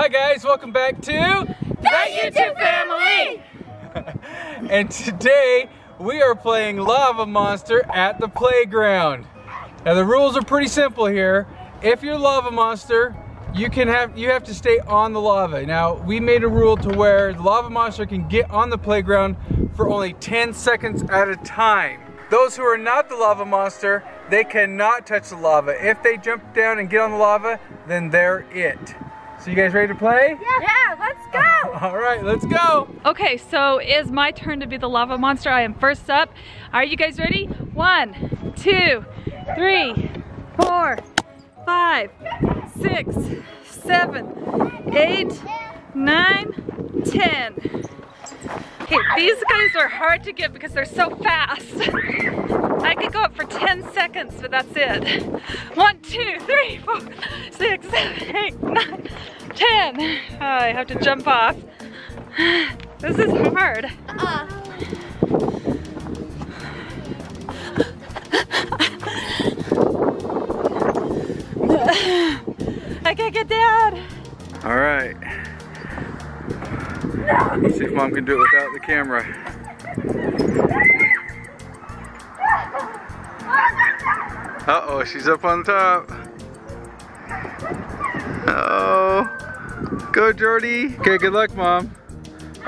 Hi guys, welcome back to The YouTube Family! and today we are playing Lava Monster at the playground. Now the rules are pretty simple here. If you're Lava Monster, you can have you have to stay on the lava. Now we made a rule to where the Lava Monster can get on the playground for only 10 seconds at a time. Those who are not the Lava Monster, they cannot touch the lava. If they jump down and get on the lava, then they're it. So you guys ready to play? Yeah, yeah, let's go! All right, let's go. Okay, so it's my turn to be the lava monster. I am first up. Are you guys ready? One, two, three, four, five, six, seven, eight, nine, ten. Okay, these guys are hard to get because they're so fast. I could go up for 10 seconds, but that's it. One, two, three, four, six, seven, eight, nine, ten. Oh, I have to jump off. This is hard. Uh, I can't get down. All right. Let's see if mom can do it without the camera. Uh-oh, she's up on top. Uh oh. Go, Jordy. Okay, good luck, mom.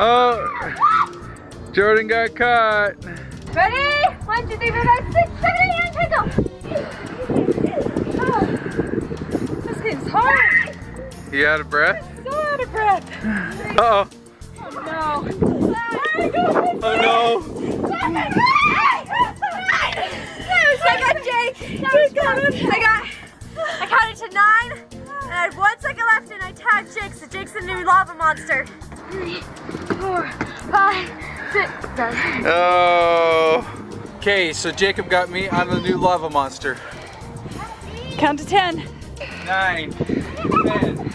Oh, Jordan got caught. ready? One, two, three, four, five, six, seven, eight, nine, ten, go! Oh, this game's hard. You out of breath? So out of breath. Uh-oh. No. Oh no. And I tagged Jake, so Jake's the new lava monster. Three, four, five, six, seven. Oh. Okay, so Jacob got me I'm the new lava monster. Count to 10. Nine, ten.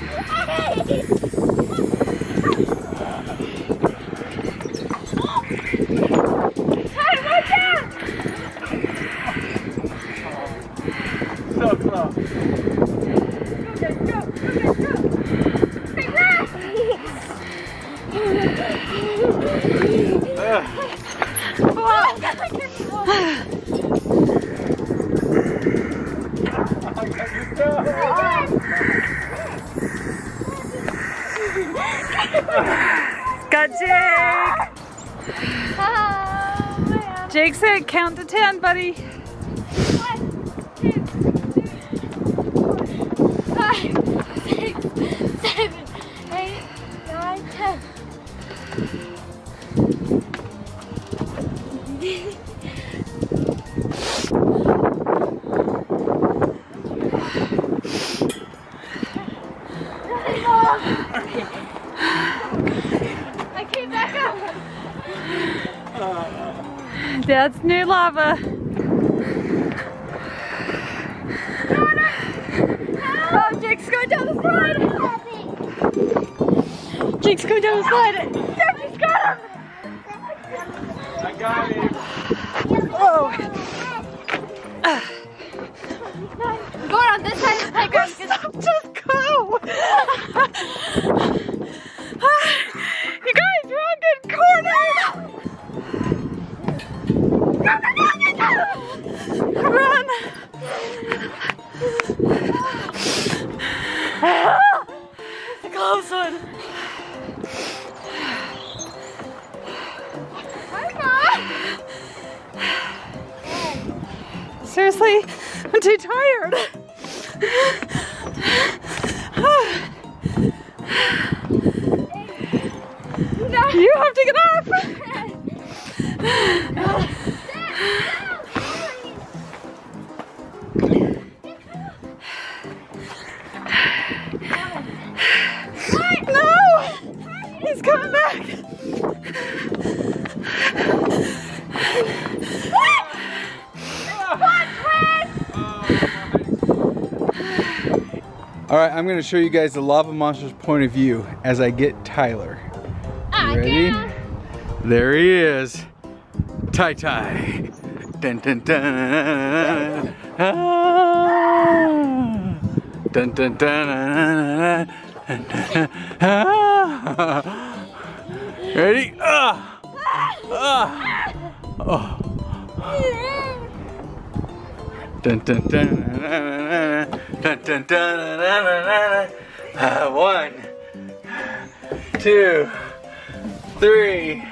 So close. Jake said count to 10, buddy. That's new lava. Oh, Jake's going down the slide. Jake's going down the slide. Stephanie's got him. I got him. Oh. Whoa. Close one. Seriously, I'm too tired. You have to get off. All right, I'm gonna show you guys the lava monster's point of view as I get Tyler. I Ready? There he is. Tai Tai. Dun dun dun. Ah. Dun dun dun. Ready? Ah! Ah! Oh. Dun dun dun dun dun dun dun uh, One, two, three.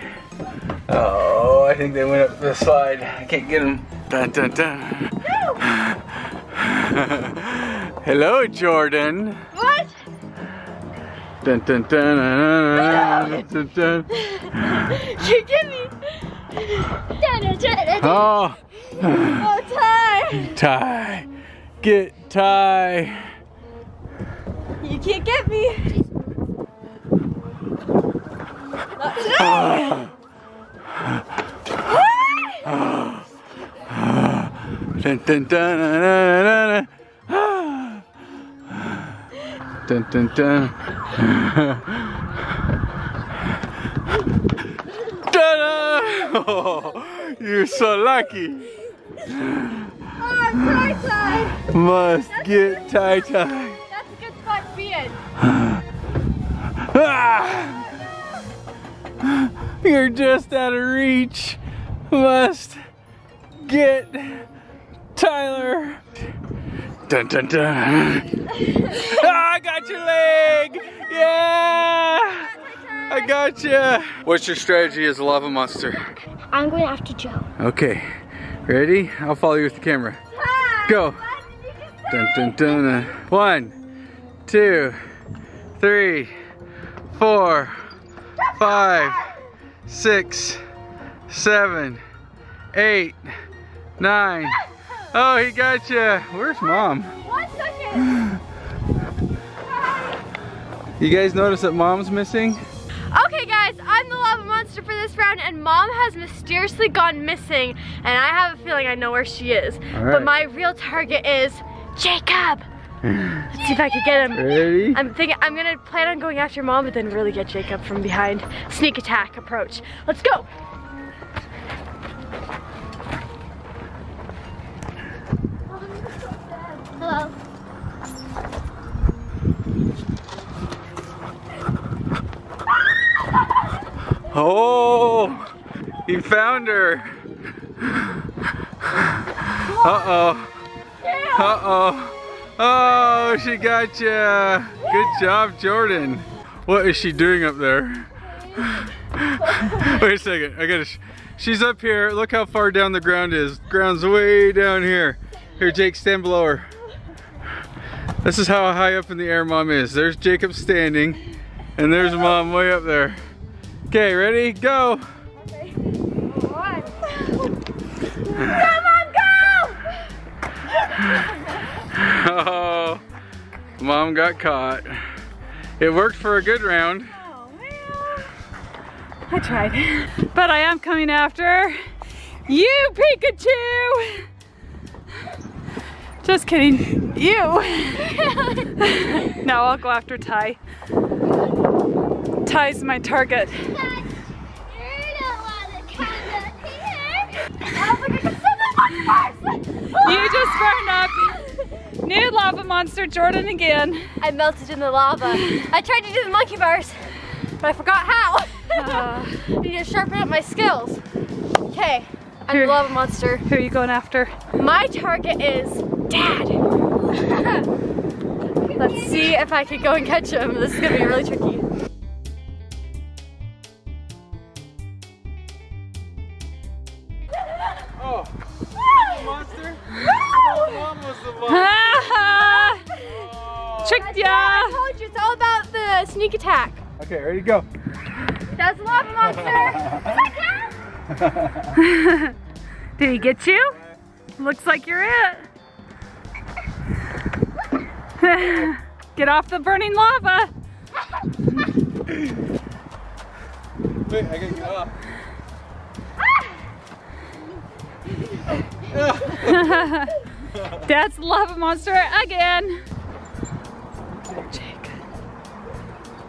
Oh, I think they went up the slide. I can't get them. Dun dun dun. Hello, Jordan. What? Dun dun dun dun dun dun. dun. You give me. Oh, Oh, Ty. Ty, get Ty. You can't get me. Not today. Dun dun dun dun dun dun. Dun dun dun. Ta-da! Oh, you're so lucky. Ty. Must get Ty Ty. That's a good spot to be in. Ah! You're just out of reach. Must get Tyler. Dun dun dun. Ah, I got your leg. Yeah. I got you. What's your strategy as a lava monster? I'm going after Joe. Okay. Ready? I'll follow you with the camera. Go. Dun dun dun. dun. One, two, three, four, five, six, seven, eight, nine. Oh, he got you. Where's mom? One second. You guys notice that mom's missing? Okay guys, I'm the lava for this round and mom has mysteriously gone missing and I have a feeling I know where she is. All right. But my real target is Jacob. Let's see if I can get him. Ready? I'm thinking I'm gonna plan on going after mom but then really get Jacob from behind. Sneak attack approach. Let's go. Hello. Oh, he found her. Uh-oh. Uh-oh. Oh, she got you. Good job, Jordan. What is she doing up there? Wait a second. I gotta. Sh She's up here. Look how far down the ground is. Ground's way down here. Here, Jake, stand below her. This is how high up in the air mom is. There's Jacob standing, and there's uh-huh. mom way up there. Okay, ready? Go. One. Come on, go! Oh, mom got caught. It worked for a good round. Oh man. I tried. But I am coming after you, Pikachu! Just kidding. You. no, I'll go after Ty. Ty's my target. You just burned up. New lava monster, Jordan again. I melted in the lava. I tried to do the monkey bars, but I forgot how. Uh, I need to sharpen up my skills. Okay, I'm Here. the lava monster. who are you going after? My target is Dad. Let's see if I can go and catch him. This is gonna be really tricky. About sneak attack. Okay, ready, to go. That's lava monster. Did he get you? Looks like you're it. Get off the burning lava. Wait, I gotta get off. That's lava monster again.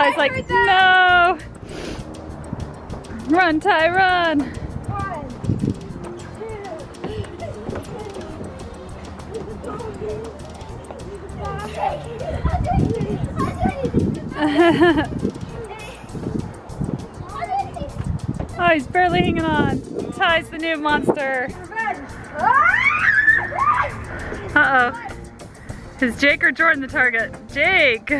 Ty's like, no! Run, Ty, run! One, oh, he's barely hanging on. Ty's the new monster. Uh-oh. Is Jake or Jordan the target? Jake!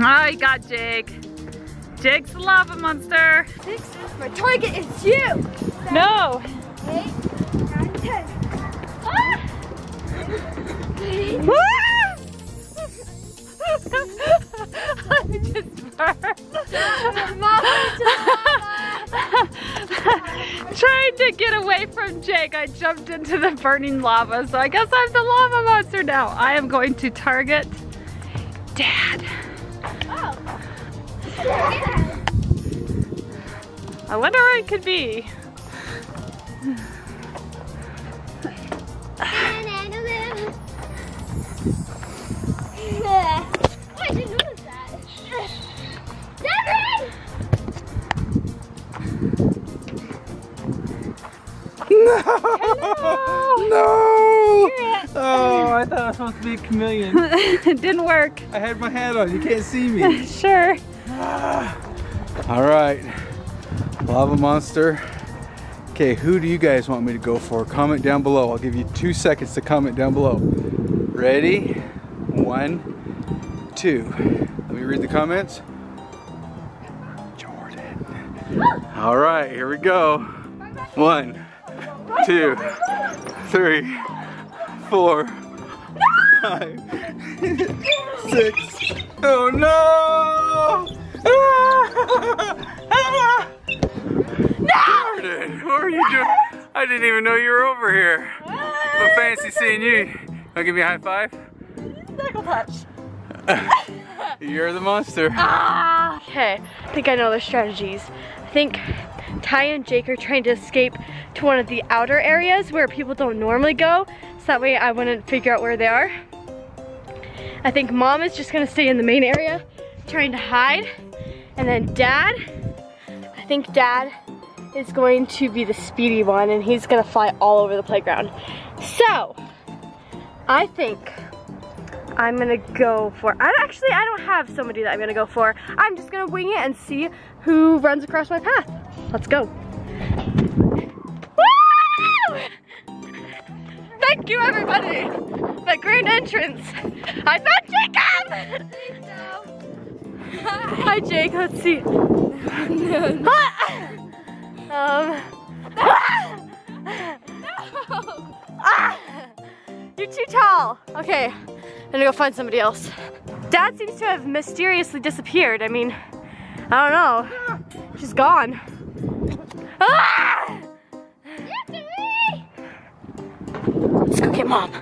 Oh, he got Jake. Jake's the lava monster. Six. My target is you. No! Eight, nine, ten. Ah! I'm just burned. Trying to get away from Jake, I jumped into the burning lava, so I guess I'm the lava monster now. I am going to target Dad. I wonder where it could be. I didn't notice that. Seven! No! Oh, I thought I was supposed to be a chameleon. it didn't work. I had my hat on. You can't see me. Sure. Ah. All right, lava monster. Okay, who do you guys want me to go for? Comment down below. I'll give you two seconds to comment down below. Ready? One, two. Let me read the comments. Jordan. All right, here we go. One, two, three, four, five, six. Oh no! Ah! Jordan, what are you doing? I didn't even know you were over here. But fancy seeing you. Wanna give me a high five? Knuckle touch. You're the monster. Ah! Okay, I think I know their strategies. I think Ty and Jake are trying to escape to one of the outer areas where people don't normally go, so that way I wouldn't figure out where they are. I think mom is just gonna stay in the main area, trying to hide. And then dad, I think dad is going to be the speedy one and he's gonna fly all over the playground. So, I think I'm gonna go for, I actually, I don't have somebody that I'm gonna go for. I'm just gonna wing it and see who runs across my path. Let's go. Thank you everybody. The great entrance. I found Jacob! Hi Jake, let's see. um. Ah! You're too tall. Okay, I'm gonna go find somebody else. Dad seems to have mysteriously disappeared. I mean, I don't know. She's gone. Ah! Let's go get mom.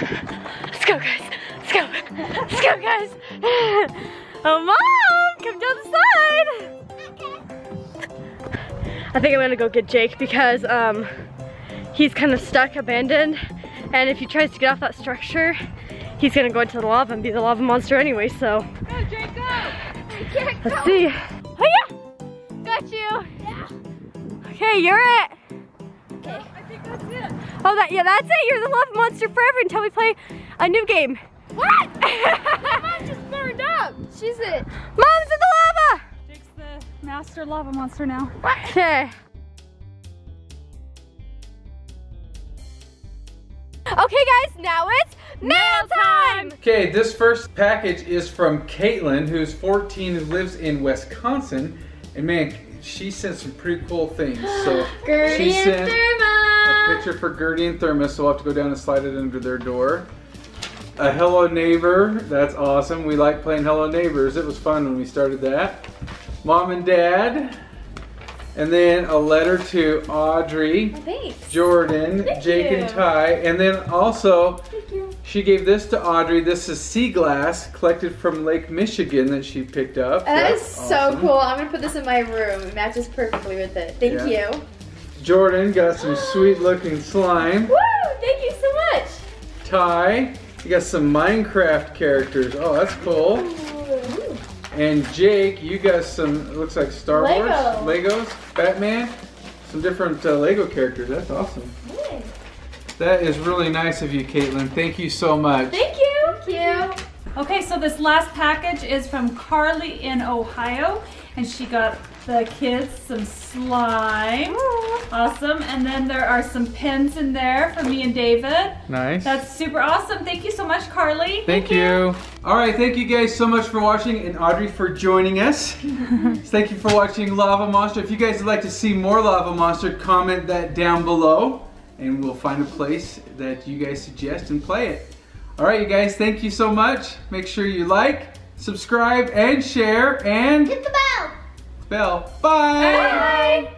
Let's go, guys. Let's go. Let's go, guys. Oh, mom, come down the side. Okay. I think I'm gonna go get Jake because um, he's kind of stuck, abandoned, and if he tries to get off that structure, he's gonna go into the lava and be the lava monster anyway. So Go, Jake, go! let's see. Oh yeah, got you. Yeah. Okay, you're it. Oh, that yeah, that's it. You're the lava monster forever until we play a new game. What? My Mom just burned up. She's it. Mom's in the lava. Jake's the master lava monster now. Okay. Okay, guys, now it's mail time. Okay, this first package is from Caitlin, who's 14, who lives in Wisconsin. And man, she sent some pretty cool things. So she sent a picture for Gertie and Thermos, so we'll have to go down and slide it under their door. A Hello Neighbor, that's awesome. We like playing Hello Neighbors. It was fun when we started that. Mom and Dad, And then a letter to Audrey, oh, Thanks. Jordan, Thank Jake, you. and Ty. And then also. she gave this to Audrey. This is sea glass collected from Lake Michigan that she picked up. And that is That's so awesome. cool. I'm gonna put this in my room. It matches perfectly with it. Thank Yeah. you. Jordan got some sweet looking slime. Woo! Thank you so much. Ty, you got some Minecraft characters. Oh, that's cool. Ooh. And Jake, you got some, it looks like Star Lego. Wars, Legos, Batman, some different uh, Lego characters. That's awesome. Hey. That is really nice of you, Caitlin. Thank you so much. Thank you. Thank you. Okay, so this last package is from Carly in Ohio, and she got the kids some slime. Awesome. And then there are some pins in there for me and David. Nice. That's super awesome. Thank you so much, Carly. Thank you. All right, thank you guys so much for watching and Audrey for joining us. thank you for watching Lava Monster. If you guys would like to see more Lava Monster, comment that down below and we'll find a place that you guys suggest and play it. All right, you guys, thank you so much. Make sure you like, subscribe, and share, and Hit the bell. bell. Bye.